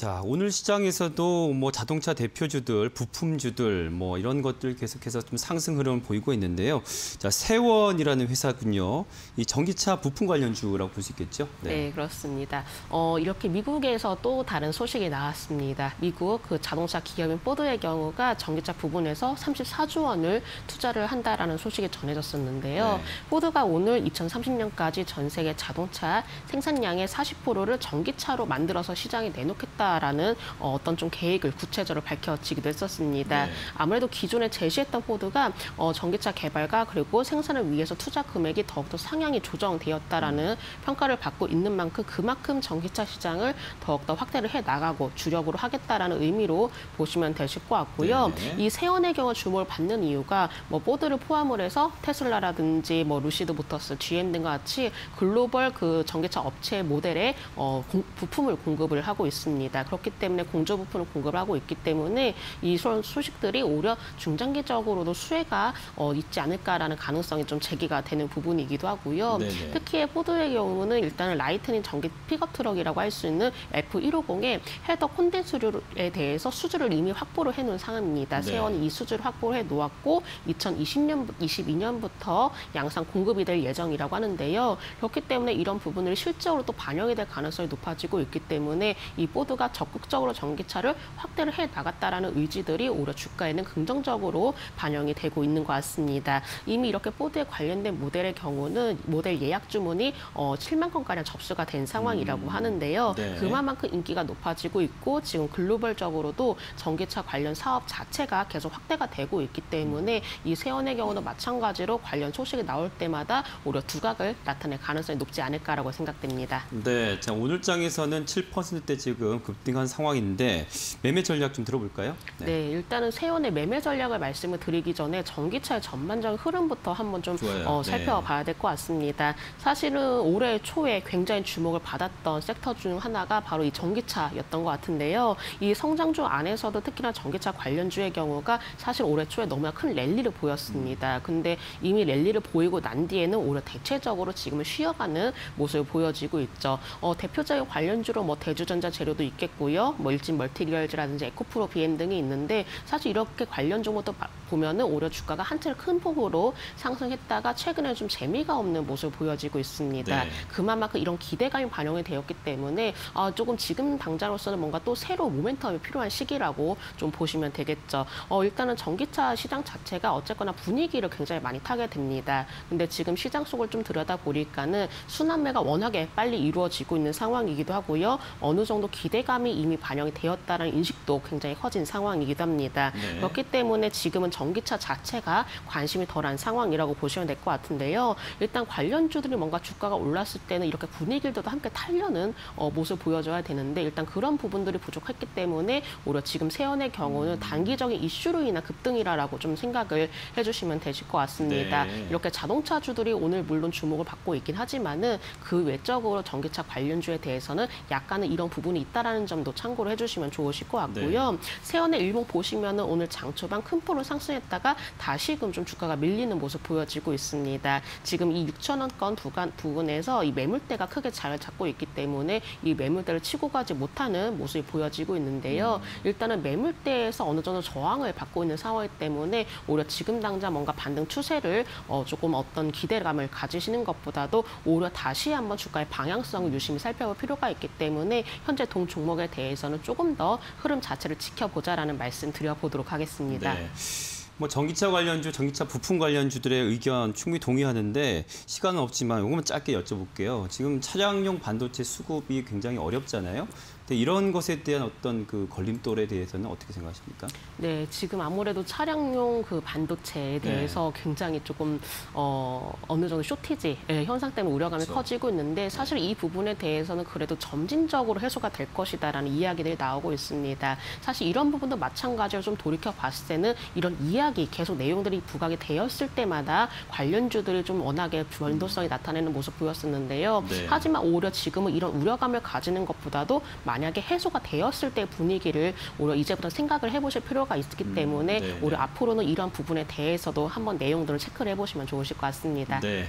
자, 오늘 시장에서도 뭐 자동차 대표주들, 부품주들 뭐 이런 것들 계속해서 좀 상승 흐름을 보이고 있는데요. 자, 세원이라는 회사군요. 이 전기차 부품 관련주라고 볼 수 있겠죠? 네, 그렇습니다. 어, 이렇게 미국에서 또 다른 소식이 나왔습니다. 미국 그 자동차 기업인 포드의 경우가 전기차 부분에서 34조 원을 투자를 한다라는 소식이 전해졌었는데요. 네. 포드가 오늘 2030년까지 전 세계 자동차 생산량의 40%를 전기차로 만들어서 시장에 내놓겠다 라는 어, 어떤 좀 계획을 구체적으로 밝혀지기도 했었습니다. 네. 아무래도 기존에 제시했던 포드가 어, 전기차 개발과 그리고 생산을 위해서 투자 금액이 더욱더 상향이 조정되었다라는 평가를 받고 있는 만큼 그만큼 전기차 시장을 더욱더 확대를 해 나가고 주력으로 하겠다라는 의미로 보시면 되실 것 같고요. 네. 이 세원의 경우 주목을 받는 이유가 뭐 포드를 포함을 해서 테슬라라든지 뭐 루시드 모터스, GM 등과 같이 글로벌 그 전기차 업체 모델에 어, 공- 부품을 공급을 하고 있습니다. 그렇기 때문에 공조 부품을 공급을 하고 있기 때문에 이 소- 소식들이 오히려 중장기적으로도 수혜가 어, 있지 않을까라는 가능성이 좀 제기가 되는 부분이기도 하고요. 네네. 특히 포드의 경우는 일단은 라이트닝 전기 픽업 트럭이라고 할 수 있는 F150의 header 콘덴서류에 대해서 수주를 이미 확보를 해놓은 상황입니다. 네. 세원이 이 수주를 확보를 해놓았고 2020년, 22년부터 양산 공급이 될 예정이라고 하는데요. 그렇기 때문에 이런 부분을 실적으로 또 반영이 될 가능성이 높아지고 있기 때문에 이 포드가 적극적으로 전기차를 확대를 해 나갔다라는 의지들이 오히려 주가에는 긍정적으로 반영이 되고 있는 것 같습니다. 이미 이렇게 포드에 관련된 모델의 경우는 모델 예약 주문이 어, 7만 건가량 접수가 된 상황이라고 하는데요. 네. 그만큼 인기가 높아지고 있고 지금 글로벌적으로도 전기차 관련 사업 자체가 계속 확대가 되고 있기 때문에 이 세원의 경우도 마찬가지로 관련 소식이 나올 때마다 오히려 두각을 나타낼 가능성이 높지 않을까라고 생각됩니다. 네, 자 오늘 장에서는 7%대 지금 급등한 상황인데 매매 전략 좀 들어볼까요? 네. 일단은 세원의 매매 전략을 말씀을 드리기 전에 전기차의 전반적인 흐름부터 한번 좀. 어, 네. 살펴봐야 될 것 같습니다. 사실은 올해 초에 굉장히 주목을 받았던 섹터 중 하나가 바로 이 전기차였던 것 같은데요. 이 성장주 안에서도 특히나 전기차 관련주의 경우가 사실 올해 초에 너무나 큰 랠리를 보였습니다. 근데 이미 랠리를 보이고 난 뒤에는 오히려 대체적으로 지금은 쉬어가는 모습을 보여지고 있죠. 어, 대표적인 관련주로 뭐 대주전자 재료도 있 겠고요. 뭐 일진 멀티리얼즈라든지 에코프로 BM 등이 있는데 사실 이렇게 관련 종목도 봐- 보면은 오히려 주가가 한철 큰 폭으로 상승했다가 최근에 좀 재미가 없는 모습을 보여지고 있습니다. 네. 그만큼 이런 기대감이 반영이 되었기 때문에 아, 조금 지금 당장으로서는 뭔가 또 새로 모멘텀이 필요한 시기라고 좀 보시면 되겠죠. 어, 일단은 전기차 시장 자체가 어쨌거나 분위기를 굉장히 많이 타게 됩니다. 근데 지금 시장 속을 좀 들여다 보니까는 순환매가 워낙에 빨리 이루어지고 있는 상황이기도 하고요. 어느 정도 기대감 이 이미 반영이 되었다는 인식도 굉장히 커진 상황이기도 합니다. 네. 그렇기 때문에 지금은 전기차 자체가 관심이 덜한 상황이라고 보시면 될 것 같은데요. 일단 관련주들이 뭔가 주가가 올랐을 때는 이렇게 분위기들도 함께 타려는 어, 모습을 보여줘야 되는데 일단 그런 부분들이 부족했기 때문에 오히려 지금 세연의 경우는 음. 단기적인 이슈로 인한 급등이라고 좀 생각을 해주시면 되실 것 같습니다. 네. 이렇게 자동차주들이 오늘 물론 주목을 받고 있긴 하지만은 그 외적으로 전기차 관련주에 대해서는 약간은 이런 부분이 있다라는 점도 참고를 해주시면 좋으실 것 같고요. 세연의 일봉 보시면은 오늘 장 초반 큰 폭으로 상승했다가 다시금 좀 주가가 밀리는 모습 보여지고 있습니다. 지금 이 6천 원권 부간 부근에서 이 매물대가 크게 자리를 잡고 있기 때문에 이 매물대를 치고 가지 못하는 모습이 보여지고 있는데요. 일단은 매물대에서 어느 정도 저항을 받고 있는 상황이기 때문에 오히려 지금 당장 뭔가 반등 추세를 어, 조금 어떤 기대감을 가지시는 것보다도 오히려 다시 한번 주가의 방향성을 유심히 살펴볼 필요가 있기 때문에 현재 동 종목 에 대해서는 조금 더 흐름 자체를 지켜보자라는 말씀 드려보도록 하겠습니다. 네. 뭐 전기차 관련주, 전기차 부품 관련주들의 의견 충분히 동의하는데 시간은 없지만 요것만 짧게 여쭤볼게요. 지금 차량용 반도체 수급이 굉장히 어렵잖아요. 이런 것에 대한 어떤 그 걸림돌에 대해서는 어떻게 생각하십니까? 네, 지금 아무래도 차량용 그 반도체에 네. 대해서 굉장히 조금 어, 어느 정도 쇼티지 예, 현상 때문에 우려감이 그렇죠. 커지고 있는데 사실 이 부분에 대해서는 그래도 점진적으로 해소가 될 것이다라는 이야기들이 나오고 있습니다. 사실 이런 부분도 마찬가지로 좀 돌이켜 봤을 때는 이런 이야기 계속 내용들이 부각이 되었을 때마다 관련주들이 좀 워낙에 변동성이 나타내는 모습 보였었는데요. 네. 하지만 오히려 지금은 이런 우려감을 가지는 것보다도 만약에 해소가 되었을 때 분위기를 오히려 이제부터 생각을 해보실 필요가 있기 때문에 네, 오히려 네. 앞으로는 이런 부분에 대해서도 한번 내용들을 체크를 해보시면 좋으실 것 같습니다. 네.